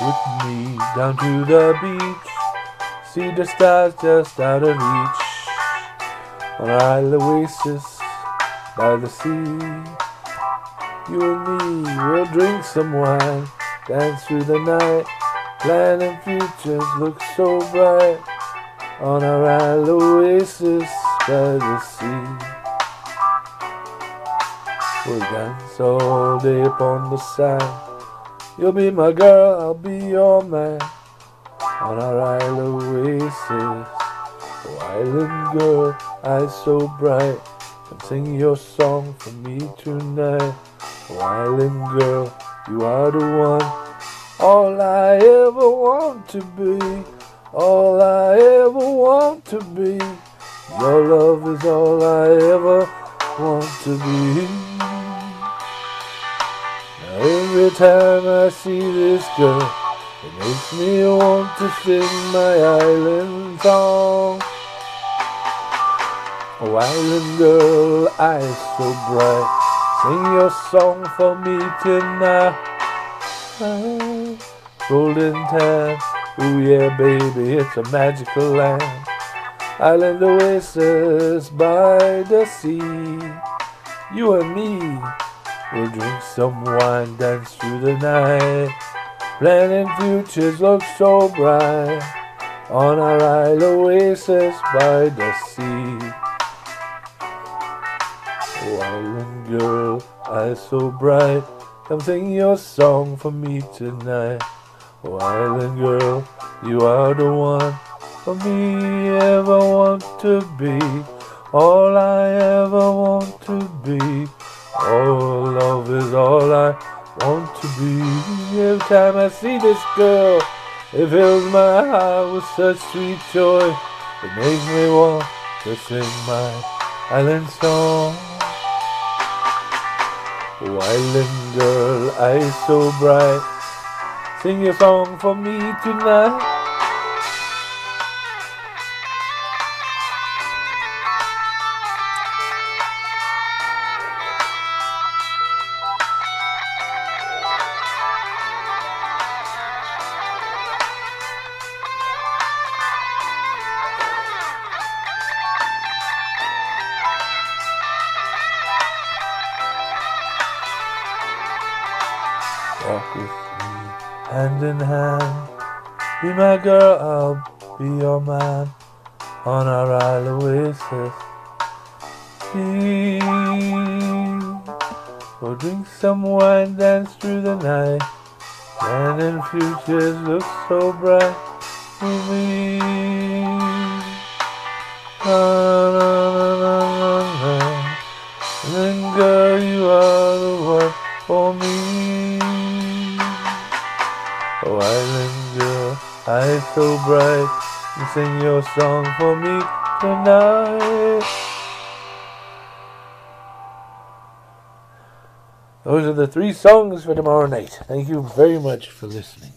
with me down to the beach. See the stars just out of reach. On our island oasis by the sea. You and me will drink some wine, dance through the night. Planning futures look so bright. On our island oasis by the sea. We'll dance all day upon the sand. You'll be my girl, I'll be your man. On our island oasis, oh island girl, eyes so bright. Come sing your song for me tonight. Oh island girl, you are the one. All I ever want to be. All I ever want to be. Your love is all I ever want to be. Every time I see this girl, it makes me want to sing my island song. Oh, island girl, eyes so bright, sing your song for me tonight. Golden time, ooh yeah, baby, it's a magical land. Island oasis by the sea. You and me We'll drink some wine, dance through the night. Planning futures look so bright. On our island oasis by the sea. Oh, island girl, eyes so bright. Come sing your song for me tonight. Oh, island girl, you are the one for me ever want to be. All I ever want to be. Oh, love is all I want to be. Every time I see this girl, it fills my heart with such sweet joy. It makes me want to sing my island song. Oh, island girl, eyes so bright. Sing a song for me tonight. Walk with me hand in hand. Be my girl, I'll be your man. On our island oasis. We'll drink some wine, dance through the night. And in futures look so bright for me. Na, na, na, na, na. And then girl, you are the one for me. So bright. You sing your song for me tonight. Those are the three songs for tomorrow night. Thank you very much for listening.